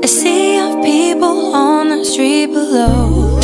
A sea of people on the street below.